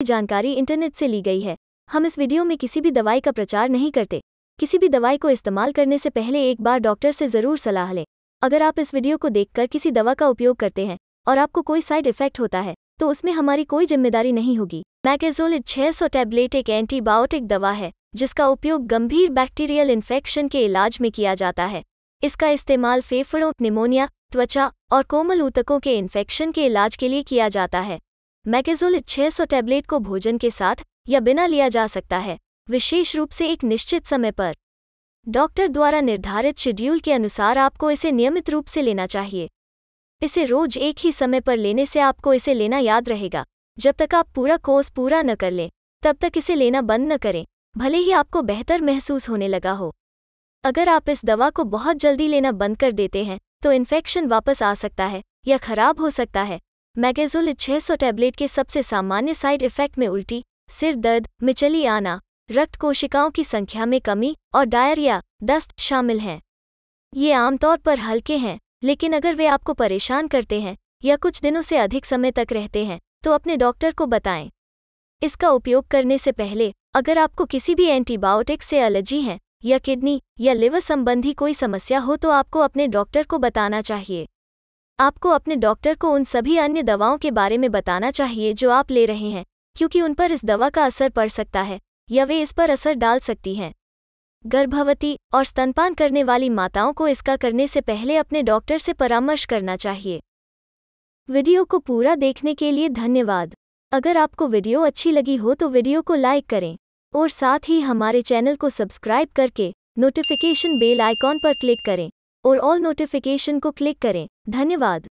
जानकारी इंटरनेट से ली गई है। हम इस वीडियो में किसी भी दवाई का प्रचार नहीं करते। किसी भी दवाई को इस्तेमाल करने से पहले एक बार डॉक्टर से ज़रूर सलाह लें। अगर आप इस वीडियो को देखकर किसी दवा का उपयोग करते हैं और आपको कोई साइड इफ़ेक्ट होता है तो उसमें हमारी कोई ज़िम्मेदारी नहीं होगी। मैकेजोलिड 600 टैबलेट एक एंटीबायोटिक दवा है, जिसका उपयोग गंभीर बैक्टीरियल इन्फेक्शन के इलाज में किया जाता है। इसका इस्तेमाल फेफड़ों, निमोनिया, त्वचा और कोमल ऊतकों के इन्फेक्शन के इलाज के लिए किया जाता है। मैकेजोलिड 600 टैबलेट को भोजन के साथ या बिना लिया जा सकता है, विशेष रूप से एक निश्चित समय पर। डॉक्टर द्वारा निर्धारित शेड्यूल के अनुसार आपको इसे नियमित रूप से लेना चाहिए। इसे रोज एक ही समय पर लेने से आपको इसे लेना याद रहेगा। जब तक आप पूरा कोर्स पूरा न कर लें, तब तक इसे लेना बंद न करें, भले ही आपको बेहतर महसूस होने लगा हो। अगर आप इस दवा को बहुत जल्दी लेना बंद कर देते हैं तो इन्फेक्शन वापस आ सकता है या खराब हो सकता है मैगेजुल 600 टैबलेट के सबसे सामान्य साइड इफ़ेक्ट में उल्टी, सिर दर्द, मिचली आना, रक्त कोशिकाओं की संख्या में कमी और डायरिया, दस्त शामिल हैं। ये आमतौर पर हल्के हैं, लेकिन अगर वे आपको परेशान करते हैं या कुछ दिनों से अधिक समय तक रहते हैं तो अपने डॉक्टर को बताएँ। इसका उपयोग करने से पहले, अगर आपको किसी भी एंटीबायोटिक से एलर्जी है, या किडनी या लिवर संबंधी कोई समस्या हो तो आपको अपने डॉक्टर को बताना चाहिए। आपको अपने डॉक्टर को उन सभी अन्य दवाओं के बारे में बताना चाहिए जो आप ले रहे हैं, क्योंकि उन पर इस दवा का असर पड़ सकता है, या वे इस पर असर डाल सकती हैं। गर्भवती और स्तनपान करने वाली माताओं को इसका करने से पहले अपने डॉक्टर से परामर्श करना चाहिए। वीडियो को पूरा देखने के लिए धन्यवाद। अगर आपको वीडियो अच्छी लगी हो तो वीडियो को लाइक करें, और साथ ही हमारे चैनल को सब्सक्राइब करके नोटिफिकेशन बेल आइकॉन पर क्लिक करें। और ऑल नोटिफिकेशन को क्लिक करें। धन्यवाद।